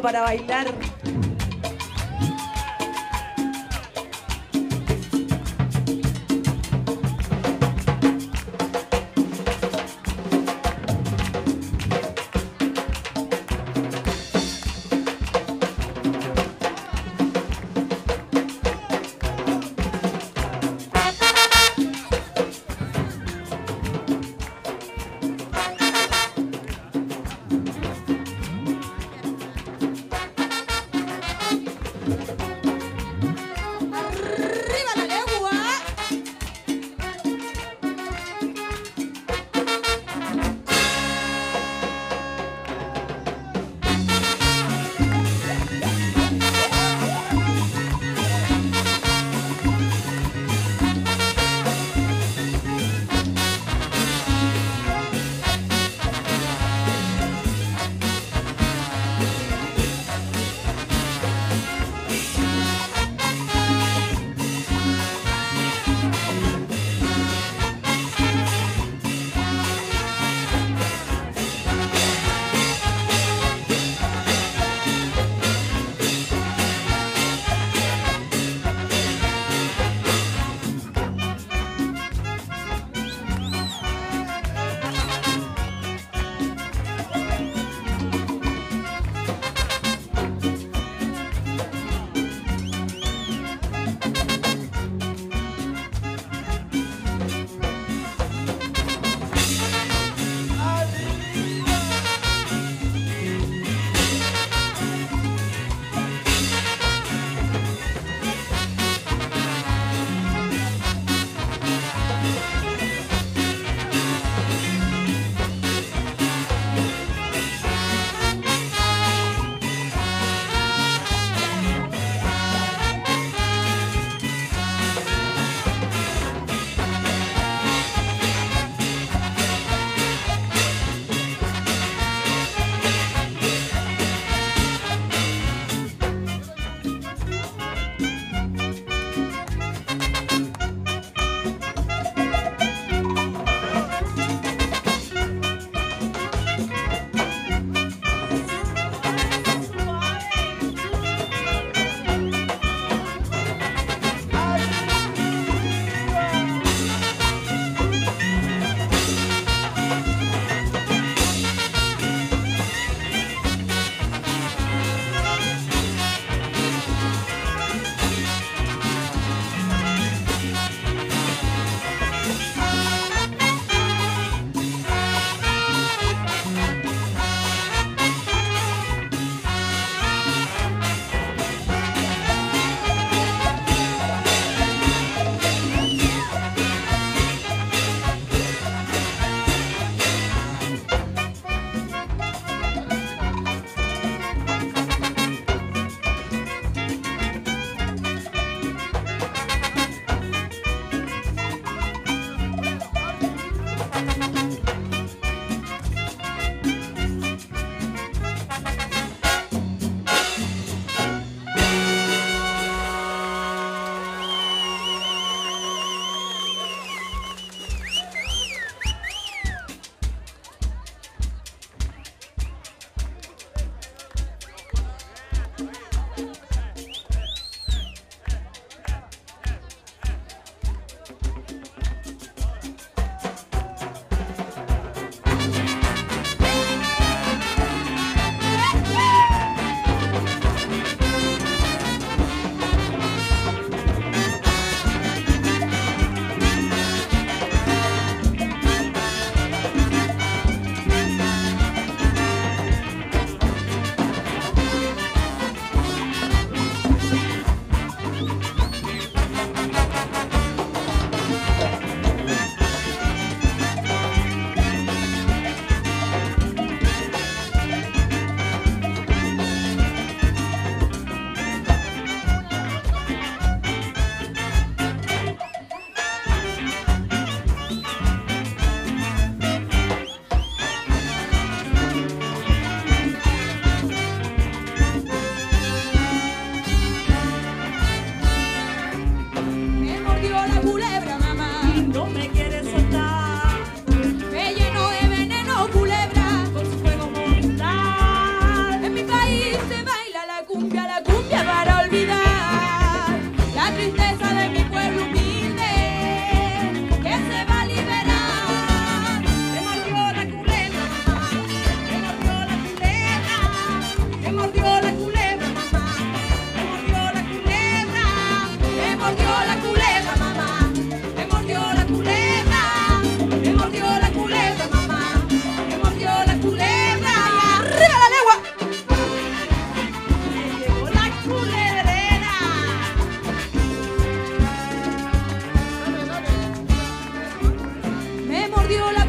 para bailar.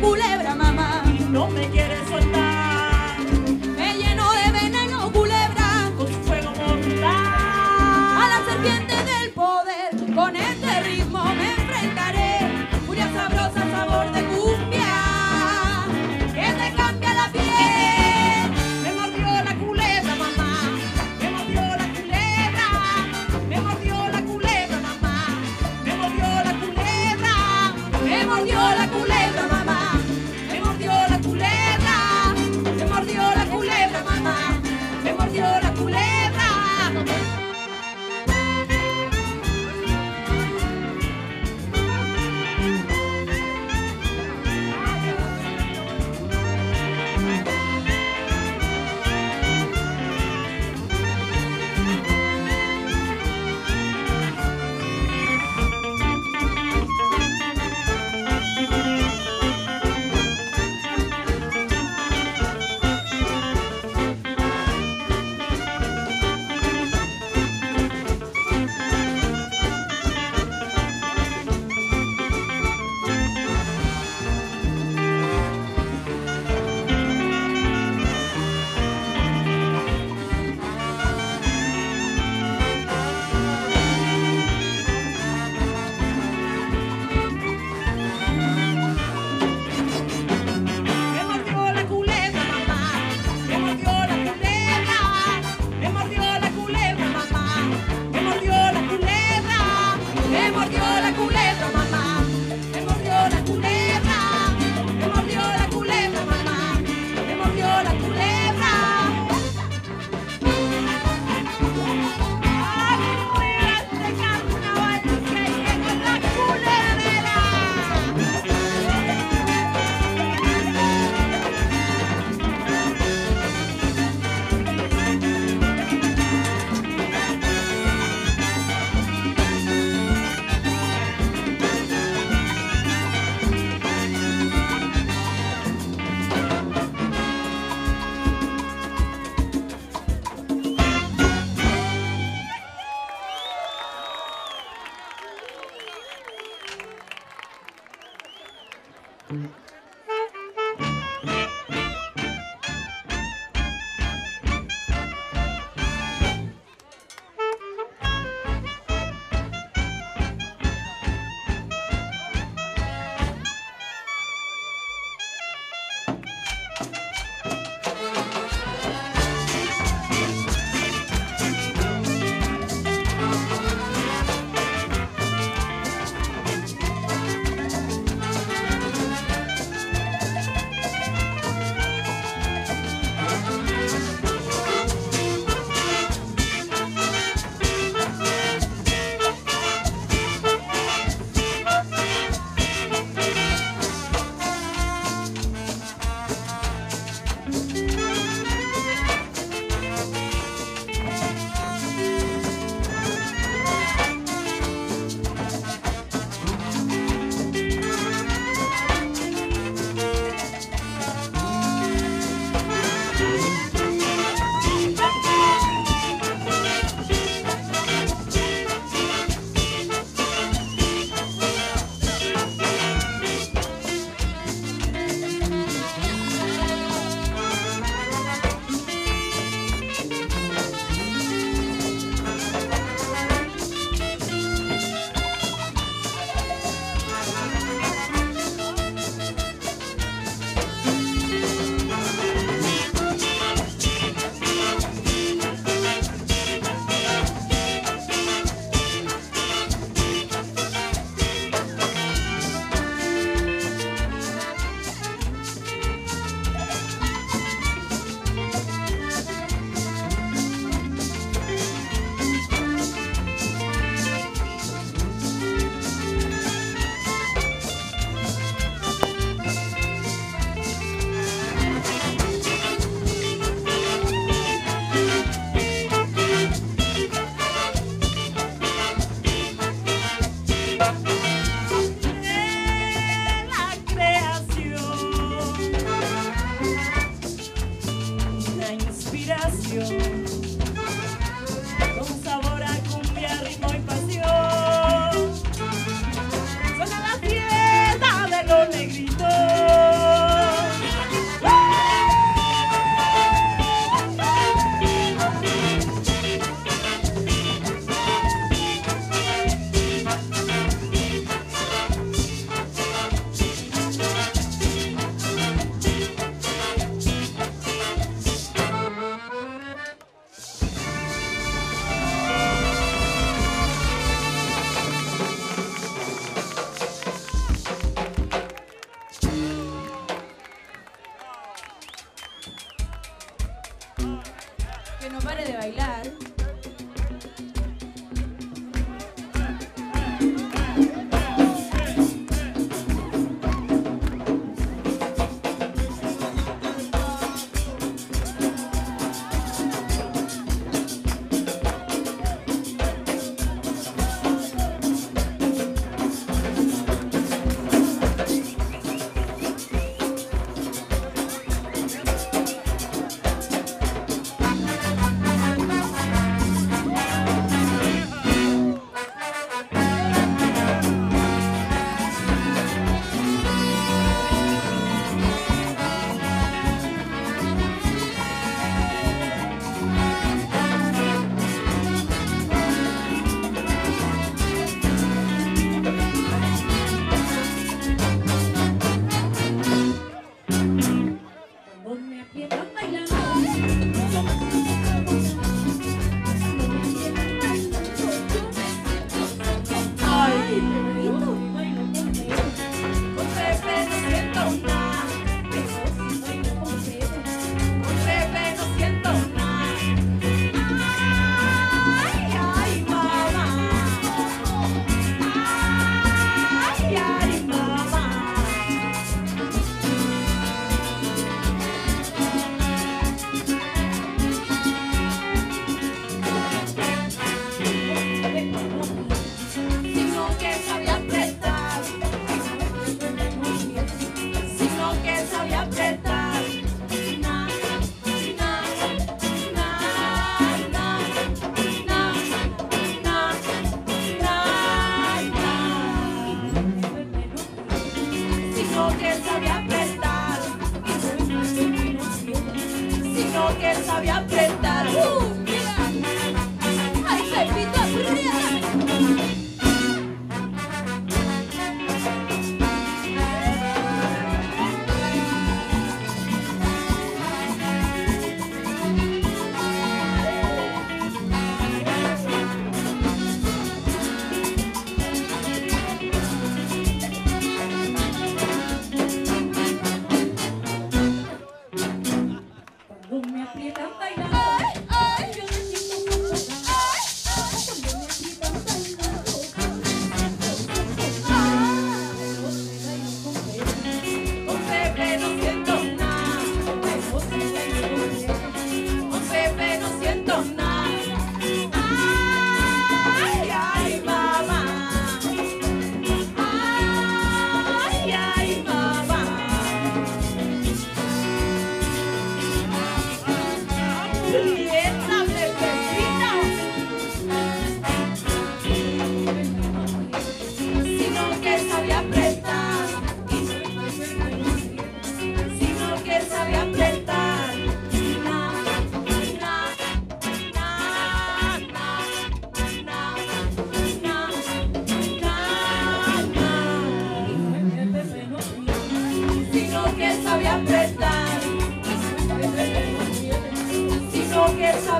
bu lê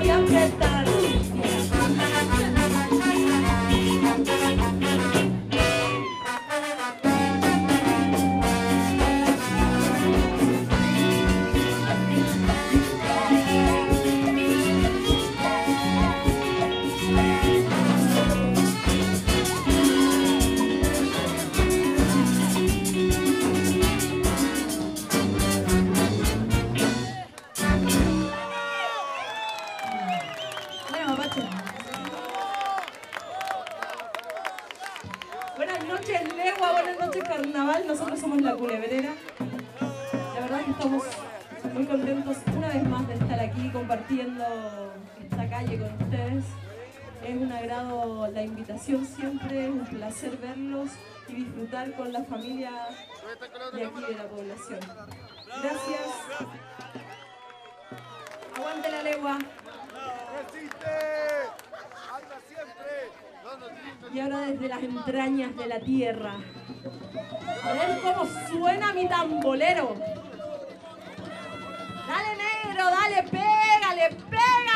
habían prestado. familias de aquí de la población. Gracias. Aguante la legua. Y ahora desde las entrañas de la tierra. A ver cómo suena mi tambolero. Dale negro, dale, pégale, pégale.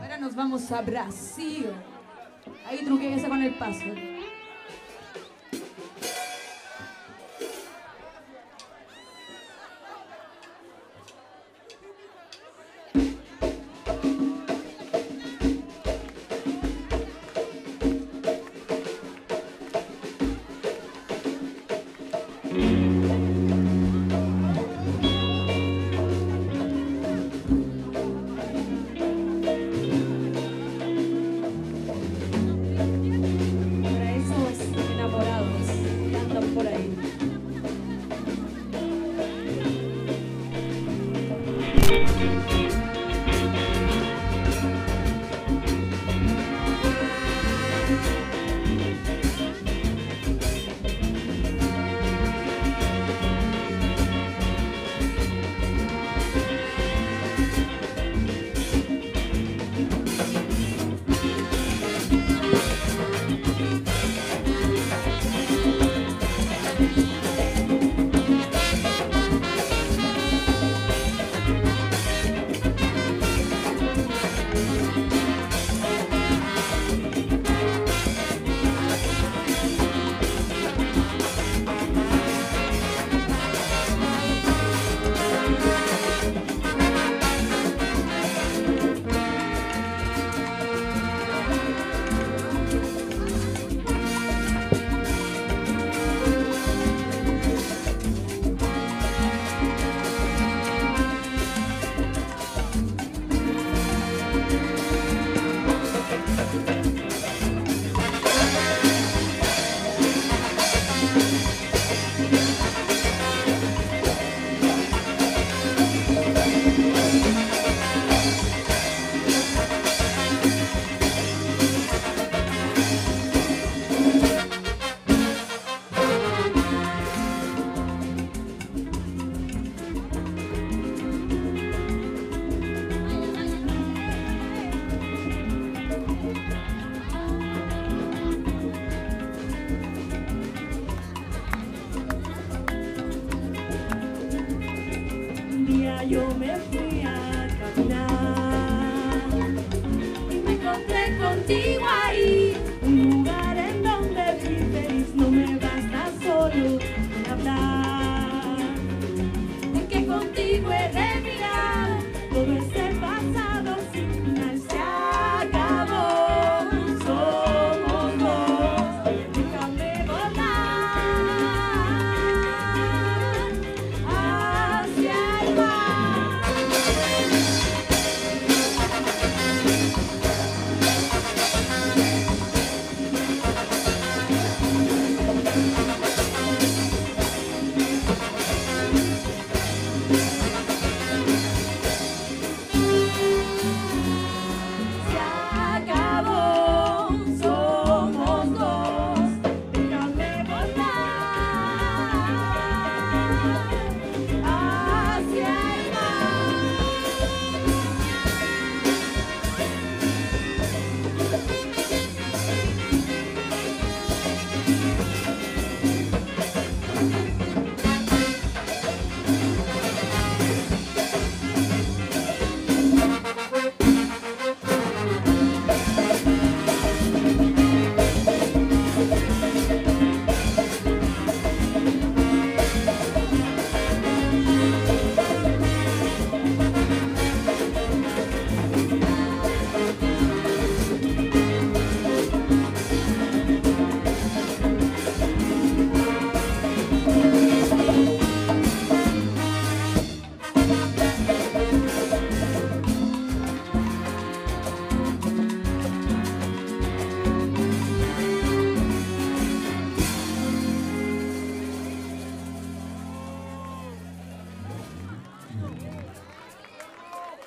Ahora nos vamos a Brasil. Ahí truqué con el paso.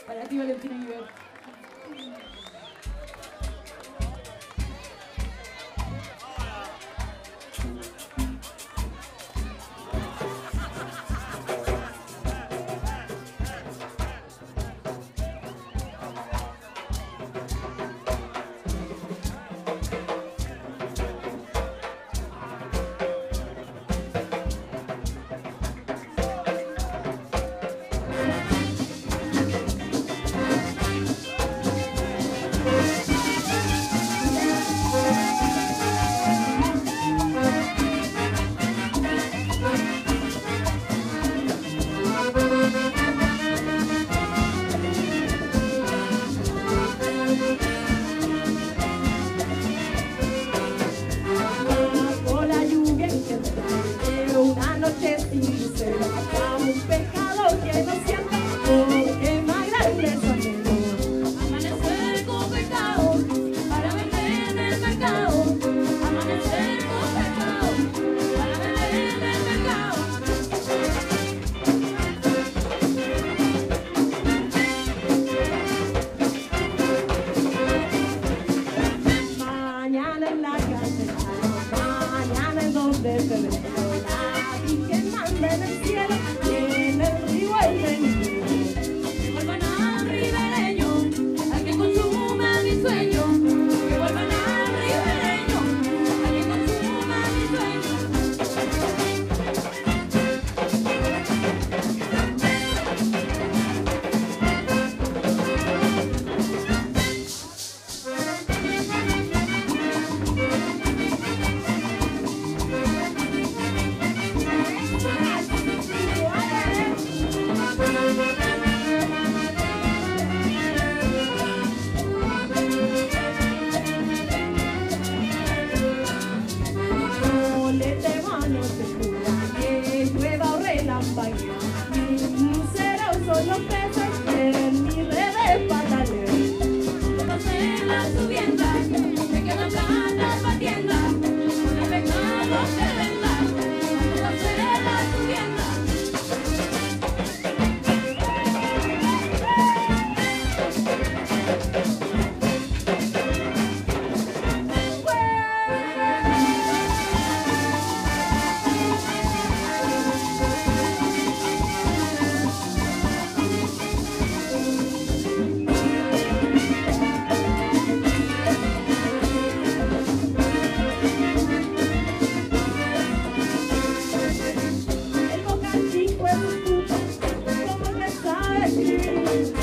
Para ti, Valentina Iber. Thank you.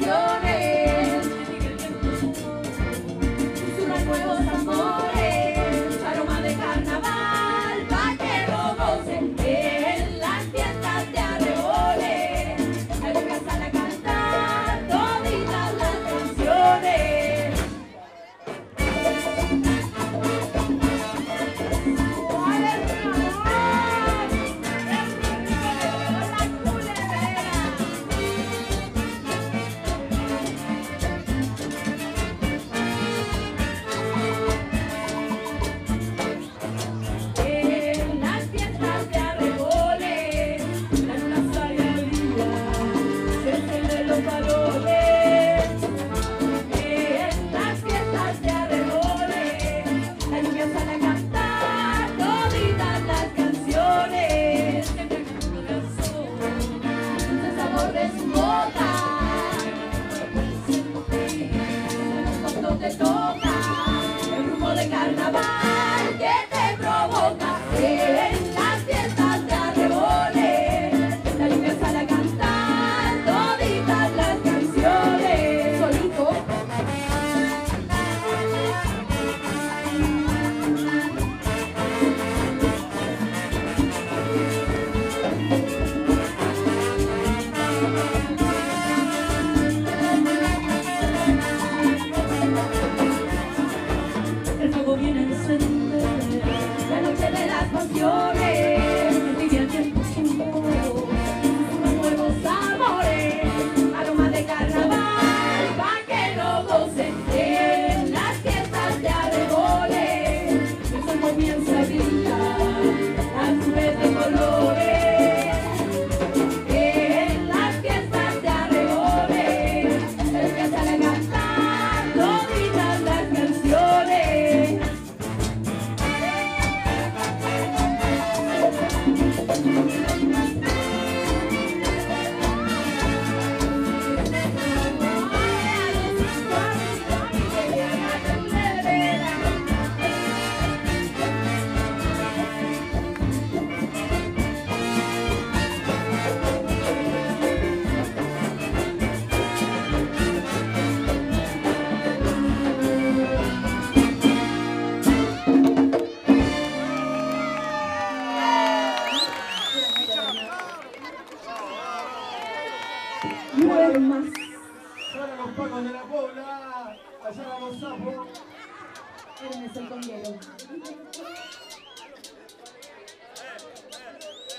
your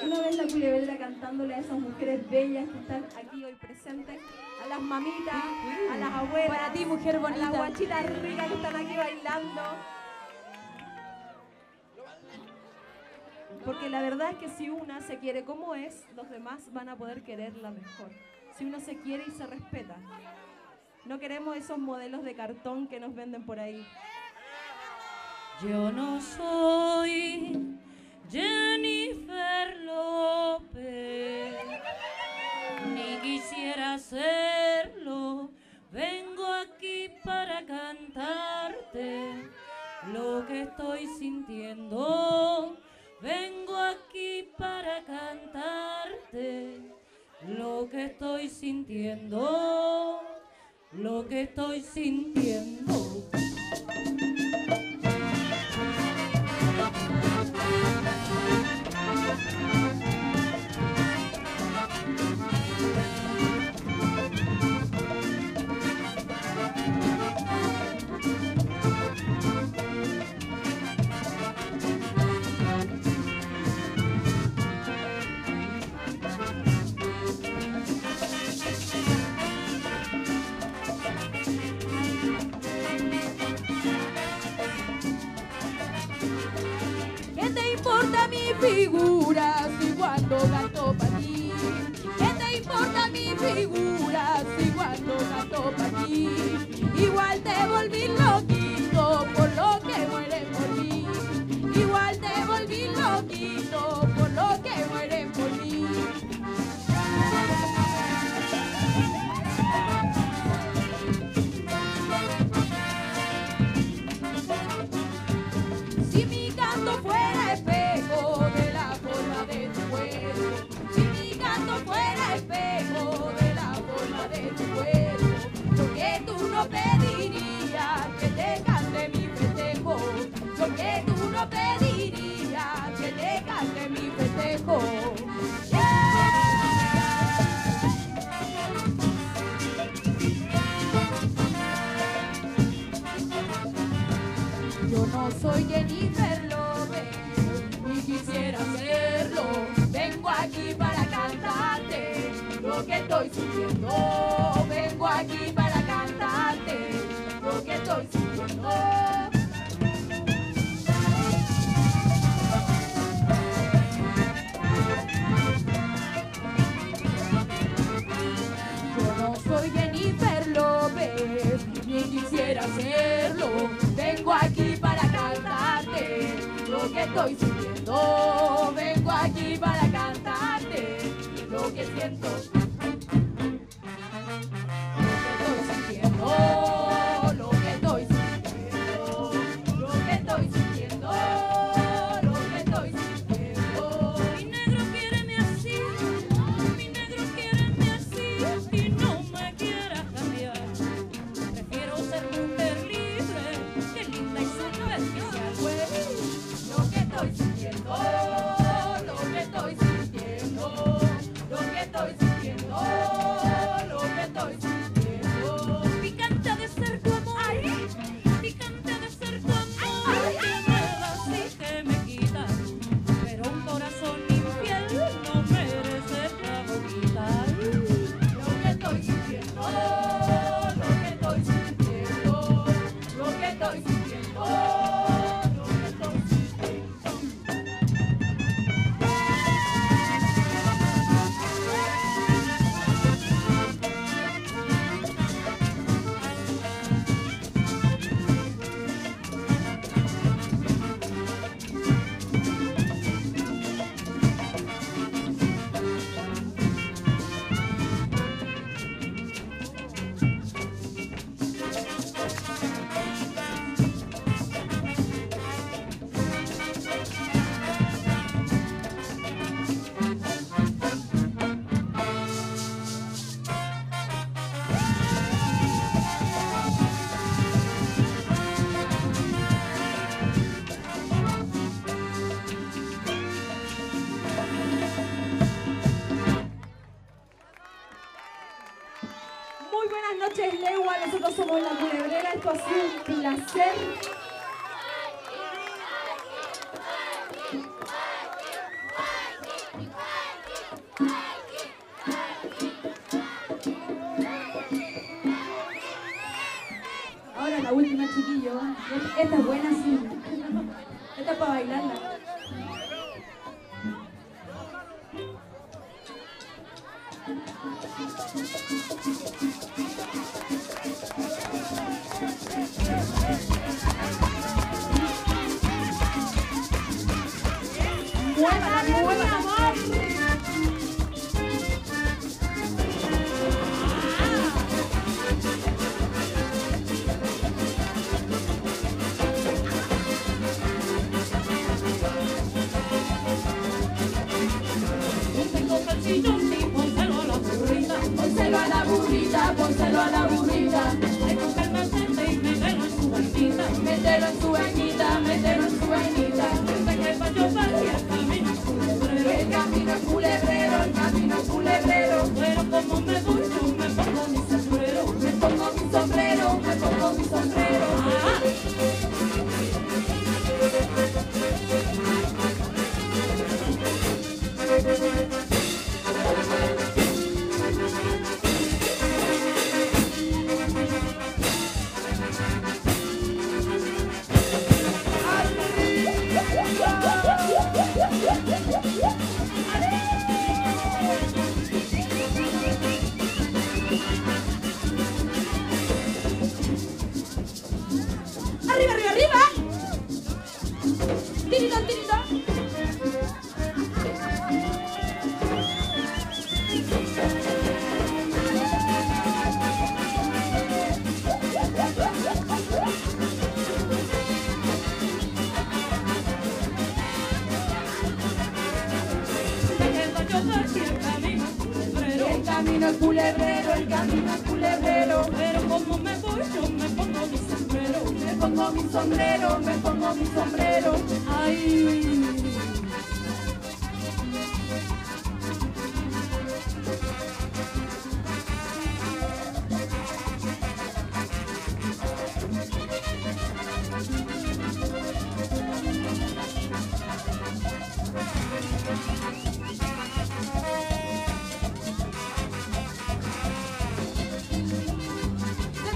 Una vez la culebella cantándole a esas mujeres bellas que están aquí hoy presentes, a las mamitas, a las abuelas, Para ti, mujer bonita. a las guachitas ricas que están aquí bailando. Porque la verdad es que si una se quiere como es, los demás van a poder quererla mejor. Si uno se quiere y se respeta. No queremos esos modelos de cartón que nos venden por ahí. Yo no soy Jennifer. Ni quisiera hacerlo, vengo aquí para cantarte lo que estoy sintiendo. Vengo aquí para cantarte lo que estoy sintiendo, lo que estoy sintiendo. mi figura si cuando canto para ti? ¿Qué te importa mi figura si cuando canto para ti? Igual te volví loca. estoy sintiendo. Vengo aquí para cantarte lo que estoy sintiendo. Yo no soy Jennifer López, ni quisiera serlo. Vengo aquí para cantarte lo que estoy sintiendo.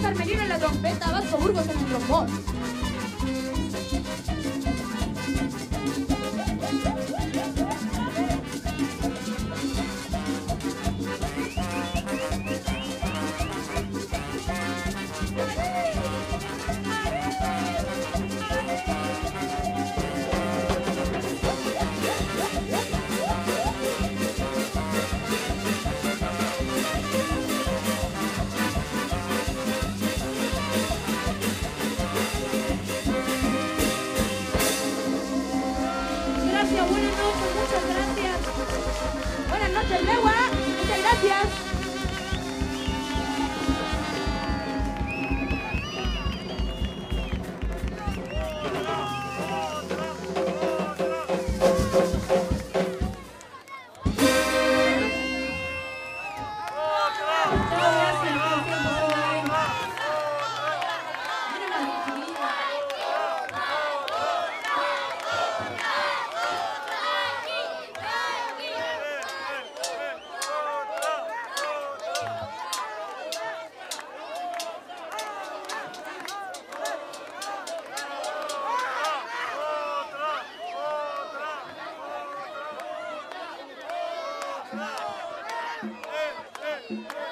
Armelino en la trompeta, Vasco Burgos en el trombón. Hey, hey, hey.